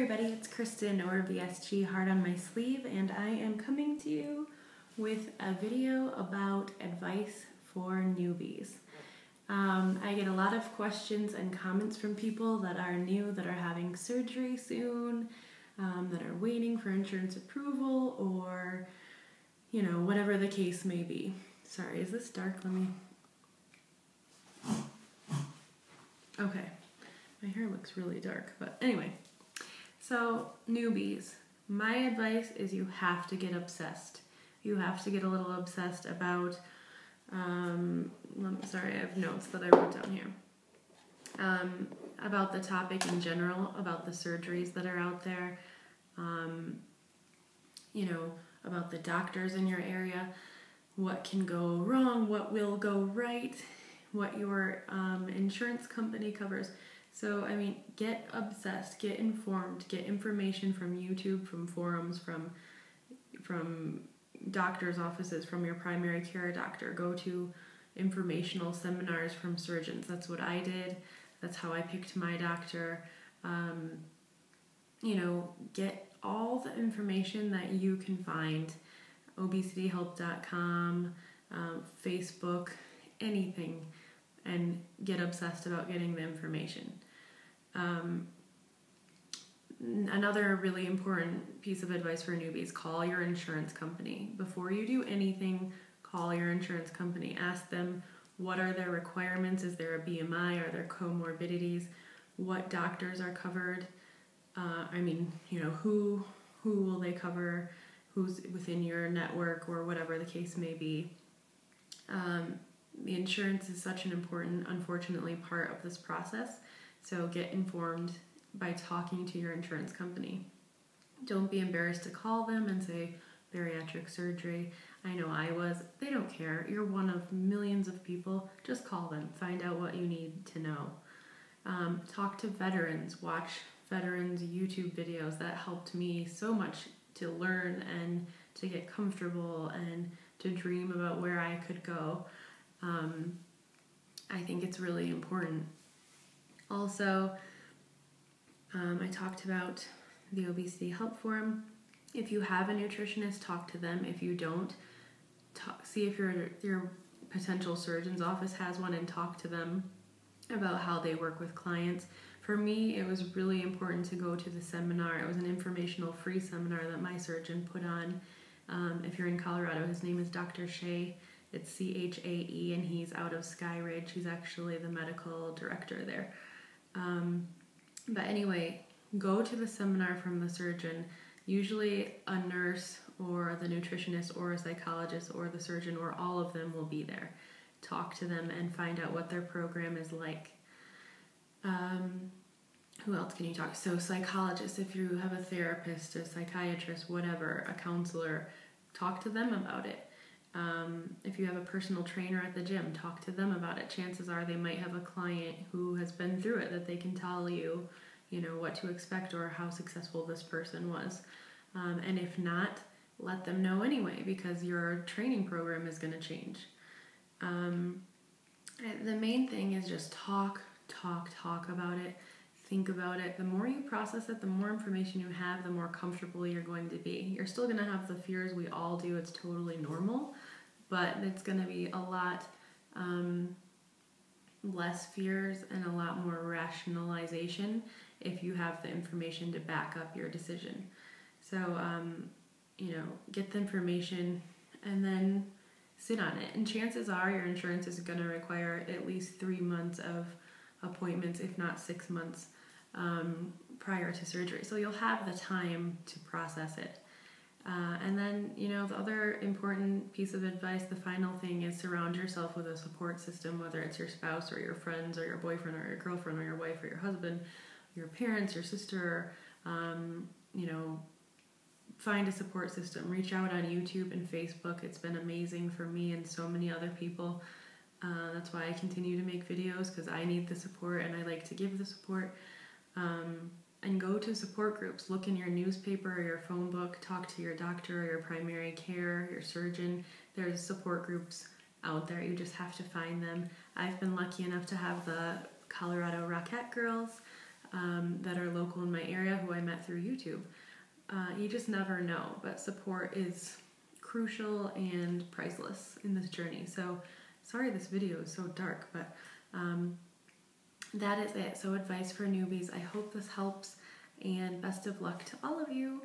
everybody, it's Kristen or VSG Heart on My Sleeve, and I am coming to you with a video about advice for newbies. Um, I get a lot of questions and comments from people that are new, that are having surgery soon, um, that are waiting for insurance approval, or you know, whatever the case may be. Sorry, is this dark? Let me. Okay, my hair looks really dark, but anyway. So, newbies, my advice is you have to get obsessed. You have to get a little obsessed about. Um, sorry, I have notes that I wrote down here. Um, about the topic in general, about the surgeries that are out there, um, you know, about the doctors in your area, what can go wrong, what will go right, what your um, insurance company covers. So, I mean, get obsessed, get informed, get information from YouTube, from forums, from from doctors' offices, from your primary care doctor. Go to informational seminars from surgeons. That's what I did. That's how I picked my doctor. Um, you know, get all the information that you can find obesityhelp.com, um, Facebook, anything, and get obsessed about getting the information. Um, another really important piece of advice for newbies call your insurance company. Before you do anything, call your insurance company. Ask them what are their requirements? Is there a BMI? Are there comorbidities? What doctors are covered? Uh, I mean, you know, who who will they cover? Who's within your network or whatever the case may be. Um, the insurance is such an important, unfortunately, part of this process. So get informed by talking to your insurance company. Don't be embarrassed to call them and say bariatric surgery. I know I was. They don't care. You're one of millions of people. Just call them. Find out what you need to know. Um, talk to veterans. Watch veterans YouTube videos. That helped me so much to learn and to get comfortable and to dream about where I could go. Um, I think it's really important. Also, um, I talked about the Obesity Help Forum. If you have a nutritionist, talk to them. If you don't, talk, see if your your potential surgeon's office has one and talk to them about how they work with clients. For me, it was really important to go to the seminar. It was an informational free seminar that my surgeon put on. Um, if you're in Colorado, his name is Dr. Chae. It's C H A E, and he's out of Skyridge. He's actually the medical director there. Um, but anyway, go to the seminar from the surgeon. Usually, a nurse or the nutritionist or a psychologist or the surgeon or all of them will be there. Talk to them and find out what their program is like. Um, who else can you talk? So, psychologists, if you have a therapist, a psychiatrist, whatever, a counselor, talk to them about it. Um, if you have a personal trainer at the gym, talk to them about it. Chances are they might have a client who has been through it that they can tell you, you know, what to expect or how successful this person was. Um, and if not, let them know anyway because your training program is going to change. Um, the main thing is just talk, talk, talk about it. Think about it. The more you process it, the more information you have, the more comfortable you're going to be. You're still going to have the fears we all do. It's totally normal, but it's going to be a lot um, less fears and a lot more rationalization if you have the information to back up your decision. So, um, you know, get the information and then sit on it. And chances are your insurance is going to require at least three months of appointments, if not six months, um, prior to surgery. So you'll have the time to process it. Uh, and then, you know, the other important piece of advice, the final thing is surround yourself with a support system, whether it's your spouse or your friends or your boyfriend or your girlfriend or your wife or your husband, your parents, your sister, um, you know, find a support system. Reach out on YouTube and Facebook. It's been amazing for me and so many other people. Uh, that's why I continue to make videos because I need the support and I like to give the support. Um, and go to support groups. Look in your newspaper or your phone book. Talk to your doctor or your primary care, your surgeon. There's support groups out there. You just have to find them. I've been lucky enough to have the Colorado Rockette Girls um, that are local in my area who I met through YouTube. Uh, you just never know, but support is crucial and priceless in this journey. So, sorry this video is so dark, but um, that is it. So, advice for newbies. I hope this helps, and best of luck to all of you.